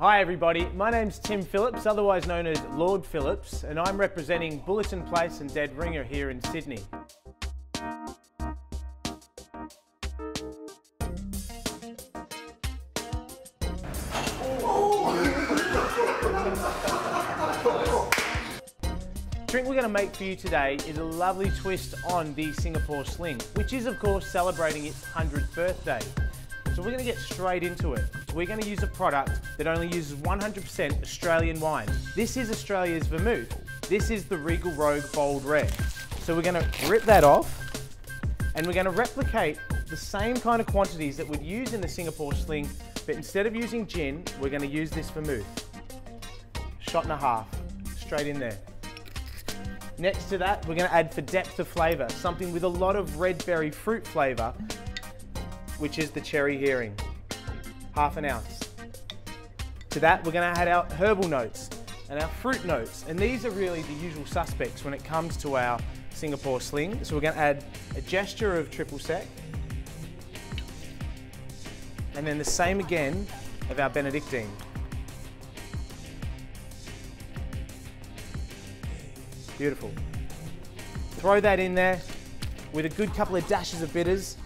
Hi everybody, my name's Tim Philips, otherwise known as Lord Philips, and I'm representing Bulletin Place and Dead Ringer here in Sydney. drink we're going to make for you today is a lovely twist on the Singapore Sling, which is of course celebrating its 100th birthday. So we're going to get straight into it. We're going to use a product that only uses 100% Australian wine. This is Australia's vermouth. This is the Regal Rogue Bold Red. So we're going to rip that off and we're going to replicate the same kind of quantities that we'd use in the Singapore Sling, but instead of using gin, we're going to use this vermouth. Shot and a half, straight in there. Next to that, we're going to add for depth of flavour, something with a lot of red berry fruit flavour, which is the cherry heering. Half an ounce. To that, we're going to add our herbal notes and our fruit notes. And these are really the usual suspects when it comes to our Singapore sling. So we're going to add a gesture of triple sec. And then the same again of our Benedictine. Beautiful. Throw that in there with a good couple of dashes of bitters.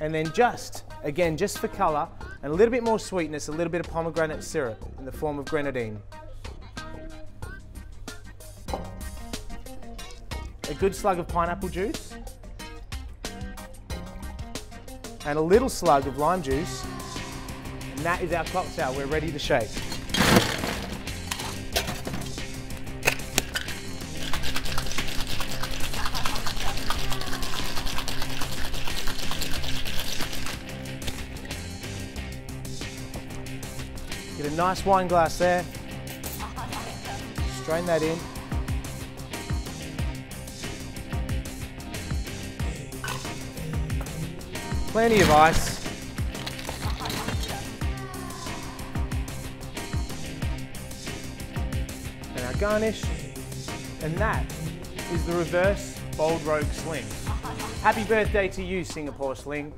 And then just, again, just for colour, and a little bit more sweetness, a little bit of pomegranate syrup in the form of grenadine. A good slug of pineapple juice. And a little slug of lime juice. And that is our cocktail. We're ready to shake. Get a nice wine glass there. Strain that in. Plenty of ice. And our garnish. And that is the reverse Bold Rogue Sling. Happy birthday to you, Singapore Sling.